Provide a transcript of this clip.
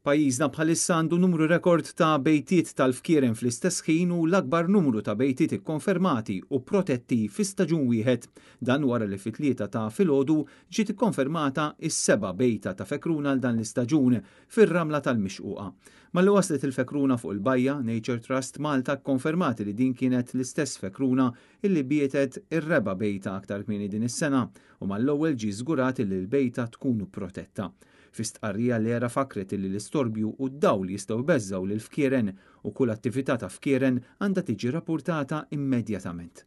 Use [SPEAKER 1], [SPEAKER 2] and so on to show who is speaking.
[SPEAKER 1] Pajjiżna bħalissa għandu numru rekord ta' bejtiet tal-fkieren fl-istess ħin u l-akbar numru ta' bejtiet ikkonfermati u protetti fi staġun wieħed. Dan wara li fit-Tlieta ta' filgħodu ġiet ikkonfermata s-seba' bejta ta' fekruna għal dan l-istaġun fir-Ramla tal-Mixquqa. Malli waslet il-fekruna fuq il-bajja, Nature Trust Malta kkonfermat li din kienet l-istess fekruna illi bietet ir-reba' bejta aktar kmieni din is-sena u mal-ewwel ġie żgurat illi l-bejta tkun protetta. Fi stqarrija l-ERA fakkret illi l-istorbju u d-dawl jistgħu jbeżżgħu lill-fkieren u kull attività ta' fkieren għandha tiġi rappurtata immedjatament.